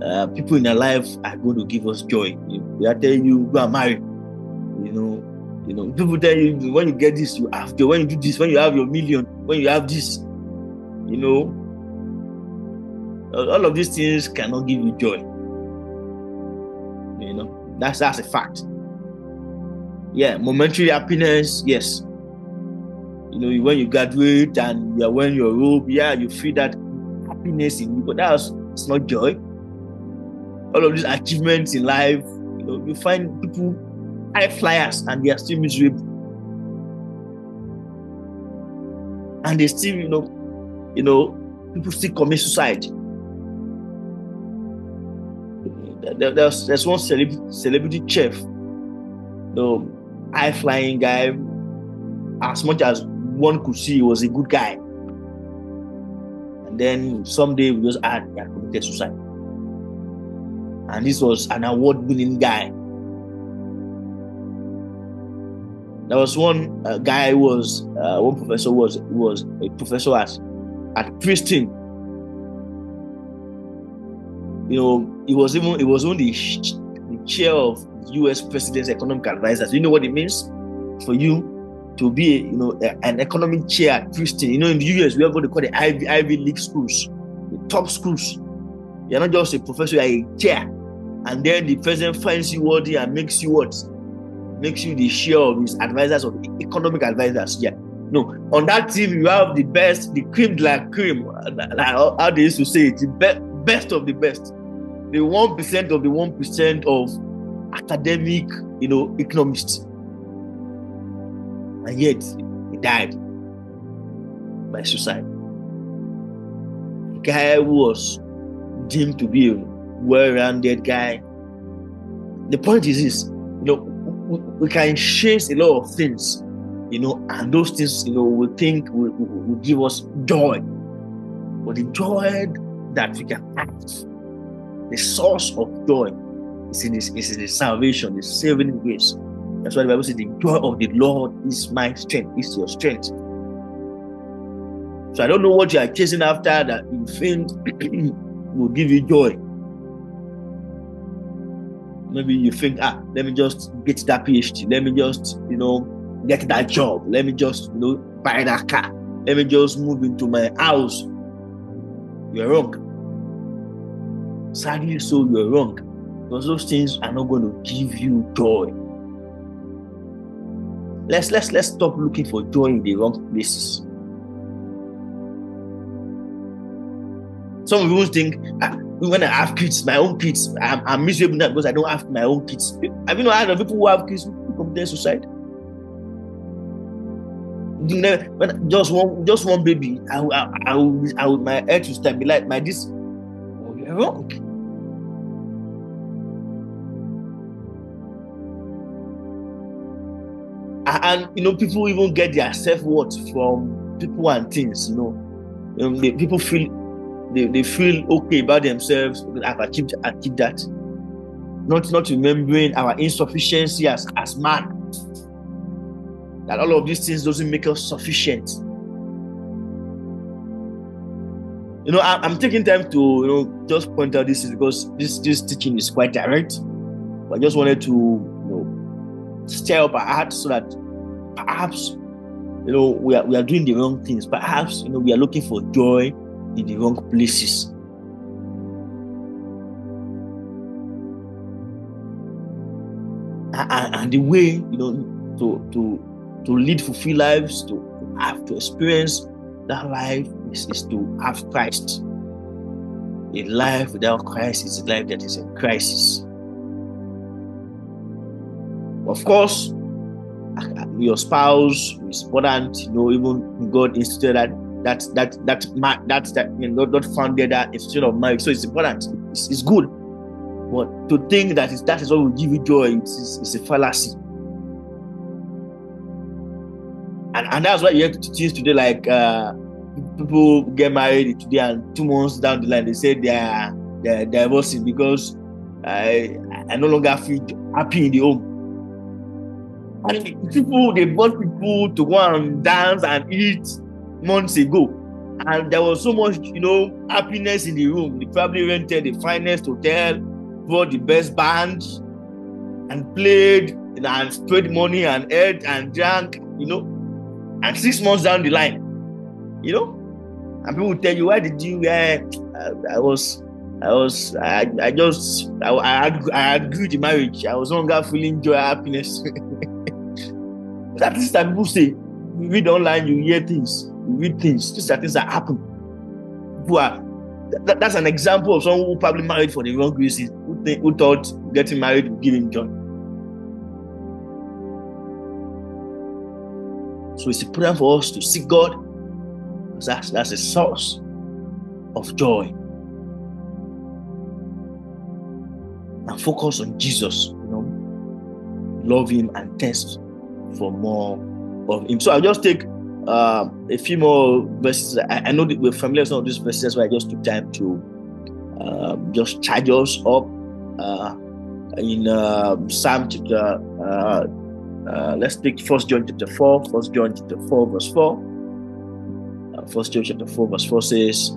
uh, people in our life are going to give us joy. They are telling you go and marry, you know. You know, people tell you when you get this, you have joy. When you do this, when you have your million, when you have this, you know, all of these things cannot give you joy. You know, that's that's a fact. Yeah, momentary happiness, yes. You know, when you graduate and you are wearing your robe, yeah, you feel that happiness in you, but that's it's not joy. All of these achievements in life, you know, you find people high flyers and they are still miserable. And they still, you know, you know, people still commit suicide. there's there's one celebrity celebrity chef, the high flying guy. As much as one could see, he was a good guy. And then someday we just had he committed suicide. And this was an award-winning guy. There was one uh, guy who was uh, one professor was was a professor at at Princeton you know, it was even it was only the chair of U.S. President's economic advisors. You know what it means for you to be, you know, a, an economic chair at Princeton. You know, in the U.S. we have what they call the Ivy, Ivy League schools, the top schools. You're not just a professor; you're a chair, and then the president finds you worthy and makes you what? Makes you the chair of his advisors of economic advisors. Yeah. No, on that team you have the best, the cream la cream, like how they used to say it, the be- best of the best the one percent of the one percent of academic, you know, economists, and yet he died by suicide. The guy was deemed to be a well-rounded guy. The point is this, you know, we, we can chase a lot of things, you know, and those things, you know, we think will, will, will give us joy, but the joy that we can act the source of joy is in this is in the salvation, the saving grace. That's why the Bible says the joy of the Lord is my strength, is your strength. So I don't know what you are chasing after that you think <clears throat> will give you joy. Maybe you think, ah, let me just get that PhD, let me just, you know, get that job, let me just, you know, buy that car, let me just move into my house. You're wrong. Sadly, so you're wrong. Because those things are not going to give you joy. Let's let's let's stop looking for joy in the wrong places. Some people think ah, when I have kids, my own kids, I'm, I'm miserable now because I don't have my own kids. Have you know heard people who have kids who commit suicide? When just one just one baby, I, I, I, I, I my head to stabilize my this you're wrong. And you know, people even get their self-worth from people and things, you know. Um, they, people feel they, they feel okay about themselves. I've achieved achieved that. Not not remembering our insufficiency as, as man. That all of these things doesn't make us sufficient. you know, I, am taking time to you know just point out this is because this this teaching is quite direct. But I just wanted to you know stir up our hearts so that perhaps you know we are we are doing the wrong things. Perhaps you know we are looking for joy in the wrong places. And, and the way you know to to to lead fulfilled lives to have to experience that life is, is to have Christ. A life without Christ is a life that is in crisis. Of course, your spouse is important. You know, even God instituted that that that that that that, that you know not founded that institution of marriage. So it's important. It's, it's good. But to think that is that is what will give you joy, it's, it's, a fallacy. And, and that's why you have to teach today, like uh, people get married today and two months down the line they say they are they're divorcing because I I no longer feel happy in the home. And people they bought people to go and dance and eat months ago. And there was so much, you know, happiness in the room. They probably rented the finest hotel, bought the best band, and played and spread money and ate and drank, you know. And six months down the line, you know, and people will tell you, why did you? Uh, I, I was, I was, I, I just, I, I I the marriage. I was no longer feeling joy, happiness. that is that people say. You read online, you hear things read things. These are things that happen. Who are that, that's an example of someone who probably married for the wrong reason, who, think, who thought getting married would give him joy. So it's important for us to seek God. That's, that's a source of joy. And focus on Jesus, you know, love him and test for more of him. So I'll just take uh, a few more verses. I, I know that we're familiar with some of these verses, that's I just took time to um, just charge us up uh, in uh, Psalm chapter. Uh, uh, let's take First John chapter four. First John chapter four, verse four. Uh, First John chapter four, verse four says,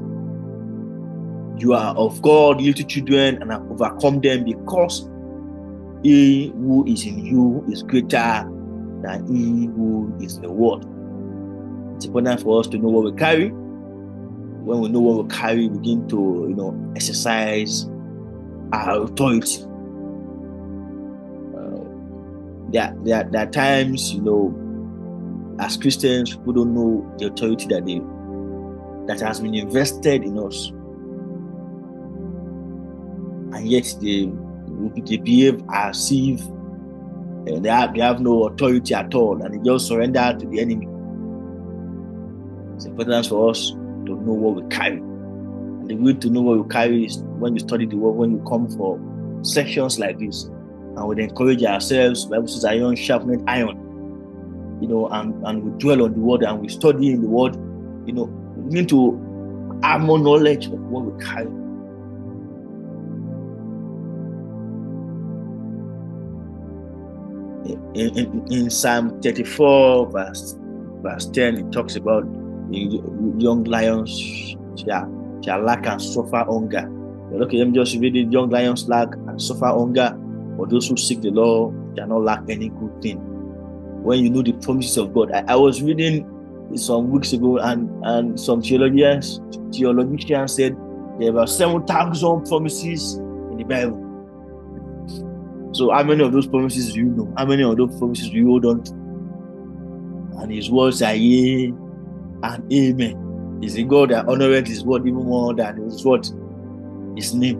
"You are of God, little children, and have overcome them, because He who is in you is greater than He who is in the world." It's important for us to know what we carry. When we know what we carry, we begin to, you know, exercise our authority. Uh, there, there, there are times, you know, as Christians, people don't know the authority that they that has been invested in us, and yet they they behave as if uh, they have, they have no authority at all, and they just surrender to the enemy. It's important for us to know what we carry. And the way to know what we carry is when you study the word, when you come for sections like this, and we encourage ourselves, Bible says iron sharpened iron. You know, and, and we dwell on the word and we study in the word, you know, we need to have more knowledge of what we carry. In, in, in Psalm 34, verse, verse 10, it talks about young lions shall, shall lack and suffer hunger. But okay, let me just read it. Young lions lack and oh, suffer hunger, but those who seek the Lord shall not lack any good thing. When you know the promises of God, I, I was reading some weeks ago, and and some theologians theologians said there seven thousand promises in the Bible. So how many of those promises do you know? How many of those promises do you hold on to? And his words are yea and amen. Is a God that honored his word even more than his word, his name.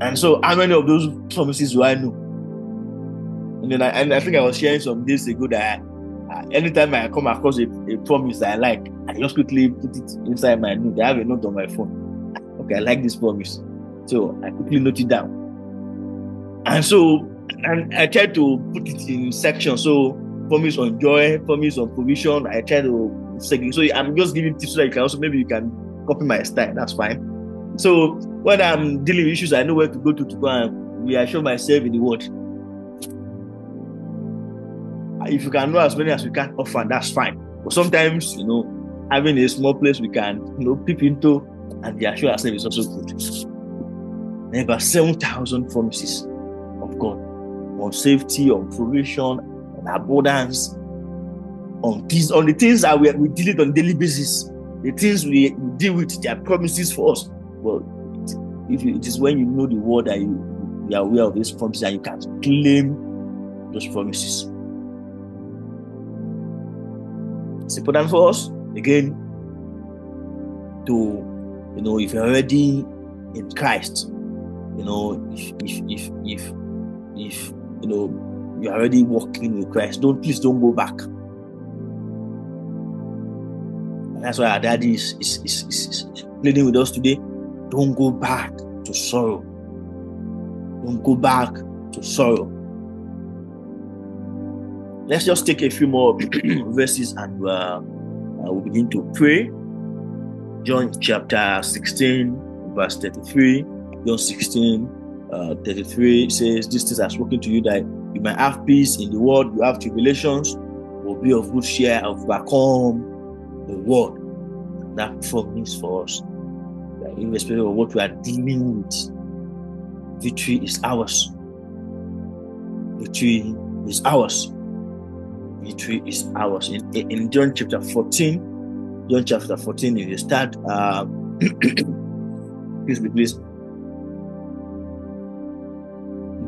And so, how many of those promises do I know? And then I, and I think I was sharing some days ago that I, anytime I come across a, a promise that I like, I just quickly put it inside my note. I have a note on my phone. Okay, I like this promise. So I quickly note it down. And so, and I try to put it in sections. So, promise on joy, promise on provision. I try to so I'm just giving tips so that you can also maybe you can copy my style. That's fine. So when I'm dealing with issues, I know where to go to to go and reassure myself in the word. If you can know as many as we can offer, that's fine. But sometimes, you know, having a small place we can, you know, peep into and reassure ourselves is also good. Are 7,000 promises of God on safety, on provision, on abundance, on these on the things that we, we deal with on daily basis, the things we, we deal with, their promises for us. Well, if you, it is when you know the word that you, you are aware of these promises and you can claim those promises. It's important for us again to you know if you're already in Christ, you know if if if if, if you know you're already walking with Christ. Don't please don't go back. That's why our daddy is, is, is, is, pleading with us today. Don't go back to sorrow. Don't go back to sorrow. Let's just take a few more <clears throat> verses and uh, uh, we'll begin to pray. John chapter 16, verse 33. John 16, uh, 33 says, This things I've spoken to you that you might have peace in the world, you have tribulations, will be of good share, overcome the word That means for us. That irrespective of what we are dealing with, victory is ours. Victory is ours. Victory is ours. In, in John chapter 14, John chapter 14, if you start, uh, <coughs> excuse me, please.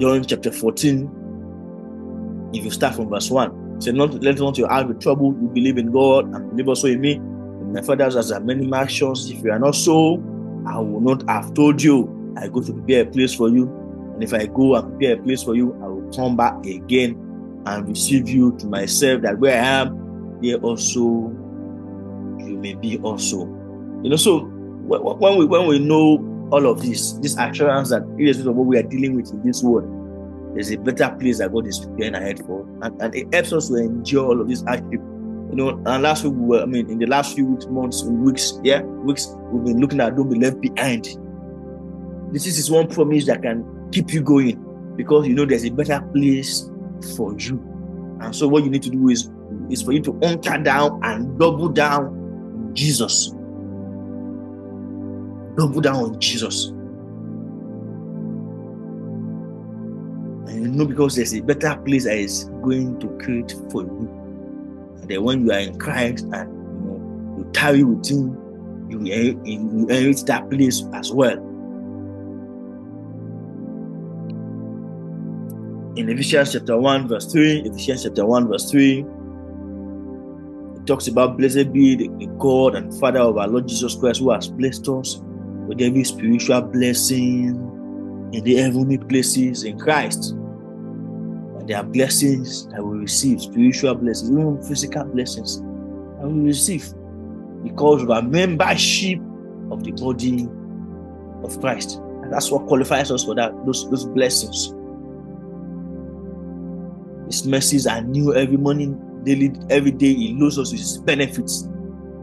John chapter 14, if you start from verse 1, say, Not let not your heart be troubled. You believe in God and believe also in me. My father's house are many mansions. If you are not so, I will not have told you. I go to prepare a place for you. And if I go and prepare a place for you, I will come back again and receive you to myself, that where I am, there also you may be also. You know, so when we when we know all of this, this assurance that irrespective of what we are dealing with in this world, there's a better place that God is preparing ahead for, and, and it helps us to endure all of this hardship. You know, and last week we were, I mean, in the last few weeks, months, weeks, yeah, weeks, we've been looking at don't be left behind. This is one promise that can keep you going because you know there's a better place for you. And so what you need to do is is for you to anchor down and double down Jesus double down on Jesus. You know, because there's a better place that is going to create for you. And then when you are in Christ and you know you tarry with Him, you, you inherit that place as well. In Ephesians chapter 1, verse 3, Ephesians chapter 1, verse 3, it talks about blessed be the God and Father of our Lord Jesus Christ who has blessed us with every spiritual blessing in the heavenly places in Christ. There are blessings that we receive, spiritual blessings, even physical blessings that we receive because of our membership of the body of Christ. And that's what qualifies us for that, those, those blessings. His mercies are new every morning, daily, every day. He loads us with his benefits.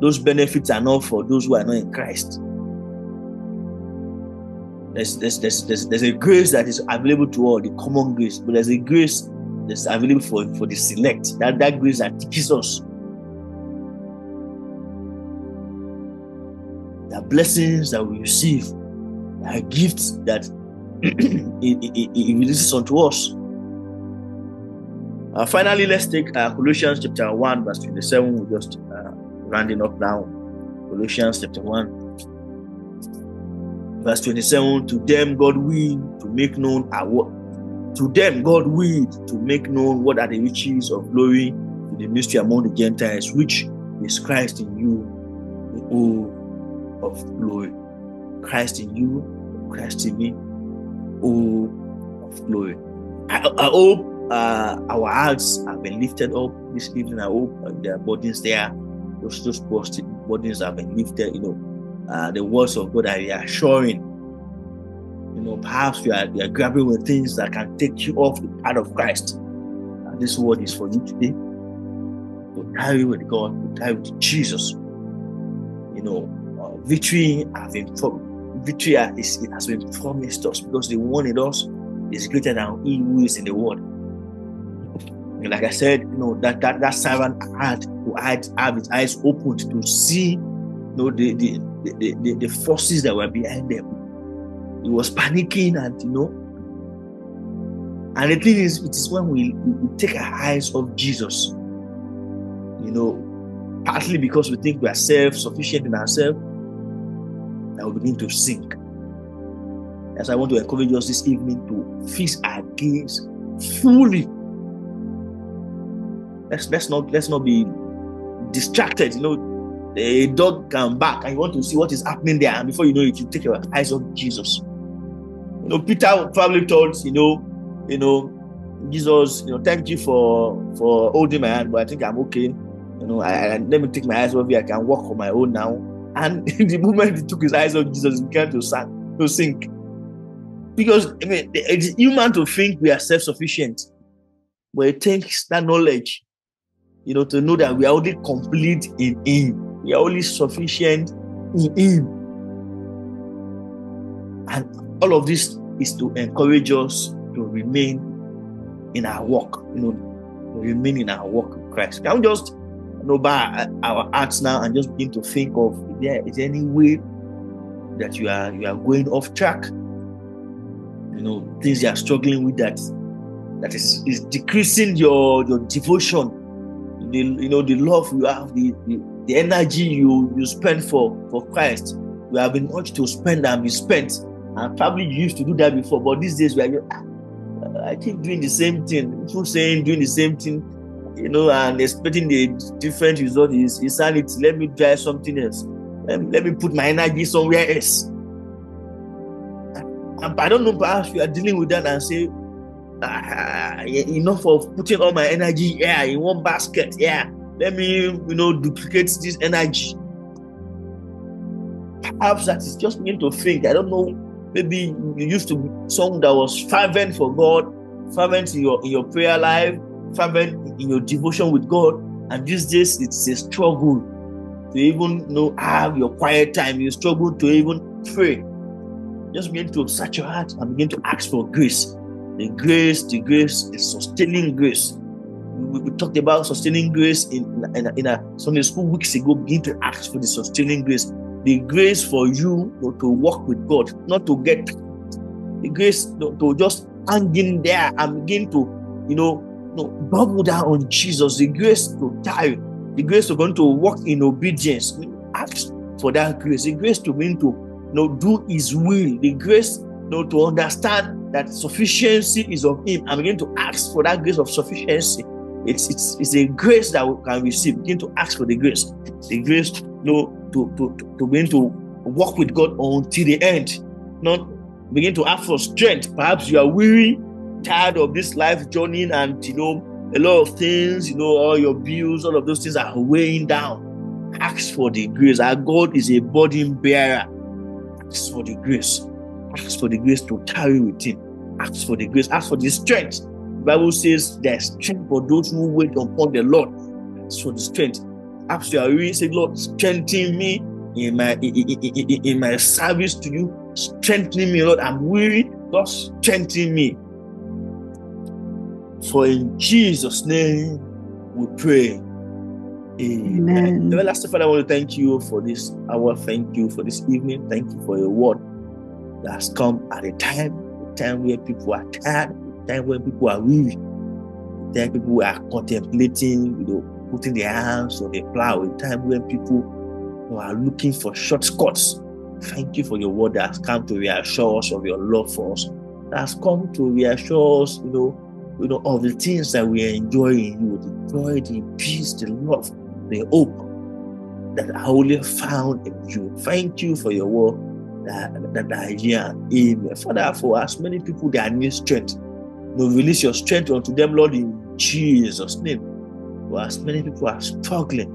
Those benefits are not for those who are not in Christ. There's, there's, there's, there's, there's a grace that is available to all, the common grace, but there's a grace that's available for, for the select. That, that grace that teaches us. The blessings that we receive are gifts that <clears throat> it, it, it, releases unto us. Uh, finally, let's take uh, Colossians chapter 1, verse 27. We're just uh, rounding up now. Colossians chapter 1, Verse 27 To them God willed to make known our? To them God willed to make known what are the riches of glory to the mystery among the Gentiles, which is Christ in you, the of glory. Christ in you, Christ in me, hope of glory. I, I hope uh, our hearts have been lifted up this evening. I hope their bodies there. Those, those bodies have been lifted, you know uh, the words of God are reassuring. You know, perhaps you are, you are grabbing with things that can take you off the path of Christ. And this word is for you today. To carry with God, to carry with Jesus. You know, uh, victory has been victory is, it has been promised us because the one in us is greater than he who is in the world. And like I said, you know, that that, that servant had to have his eyes opened to see you know, the, the, the, the, the forces that were behind them. He was panicking and you know. And the thing is, it is when we, we take our eyes off Jesus, you know, partly because we think we are self-sufficient in ourselves, that we begin to sink. As I want to encourage us this evening to fix our gaze fully. Let's let's not let's not be distracted. You know, a dog can bark and you want to see what is happening there, and before you know it, you take your eyes off Jesus. You know, Peter probably told, you know, you know, Jesus, you know, thank you for for holding my hand, but I think I'm okay. You know, I, I let me take my eyes off you. I can walk on my own now. And <laughs> the moment he took his eyes off Jesus, he began to sink, to sink. Because I mean, it's human to think we are self-sufficient, but it takes that knowledge, you know, to know that we are already complete in Him. We are only sufficient in Him. And all of this is to encourage us to remain in our walk, you know, remain in our walk with Christ. Can we just you know by our hearts now and just begin to think of there is any way that you are you are going off track? You know, things you are struggling with that that is, is decreasing your your devotion, the you know the love you have, the, the, the energy you you spend for for Christ. We have been urged to spend and be spent. And probably you used to do that before, but these days we are just, I keep doing the same thing. People saying doing the same thing, you know, and expecting the different result is insanity. Let me try something else. Let me, let me put my energy somewhere else. And I don't know, perhaps you are dealing with that and say, ah, enough of putting all my energy here in one basket. Yeah, let me, you know, duplicate this energy. Perhaps that is just begin to think. I don't know maybe you used to be someone that was fervent for God, fervent in your in your prayer life, fervent in your devotion with God, and these days it's a struggle to even you know have your quiet time. You struggle to even pray. Just begin to search your heart and begin to ask for grace. The grace, the grace, the sustaining grace. We, we talked about sustaining grace in, in, in a Sunday school weeks ago. Begin to ask for the sustaining grace the grace for you to walk with God, not to get the grace to just hang in there and begin to, you know, you know bubble down on Jesus, the grace to die, the grace to going to walk in obedience. Ask for that grace, the grace to begin to you know, do His will, the grace you know, to understand that sufficiency is of Him I'm begin to ask for that grace of sufficiency. It's, it's, it's a grace that we can receive. Begin to ask for the grace, the grace you know, to, to, to, to begin to walk with God until the end, not begin to ask for strength. Perhaps you are weary, tired of this life journey, and you know, a lot of things, you know, all your bills, all of those things are weighing down. Ask for the grace. Our God is a burden bearer. Ask for the grace. Ask for the grace to carry with Him. Ask for the grace. Ask for the strength. Bible says there's strength for those who wait upon the Lord. For the strength are really say, Lord, strengthen me in my in, in, in, my service to you. Strengthen me, Lord. I'm weary. Lord, strengthen me. For in Jesus' name we pray. Amen. Amen. Last Father, I want to thank you for this hour. Thank you for this evening. Thank you for your word that has come at a time, a time where people are tired, time when people are weary, time people are contemplating, you know, putting their hands on the plow, a time when people are looking for shortcuts. Thank you for your word that has come to reassure us of your love for us. That has come to reassure us, you know, you know, of the things that we enjoy in you, the joy, the peace, the love, the hope that are only found in you. Thank you for your word that, that are here. Amen. Father, for as many people that need strength, know, release your strength unto them, Lord, in Jesus' name. For as many people are struggling,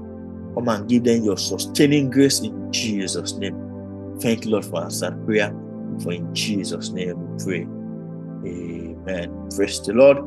come and give them your sustaining grace in Jesus' name. Thank you, Lord, for answered prayer. For in Jesus' name we pray. Amen. Praise the Lord.